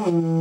Mm-hmm.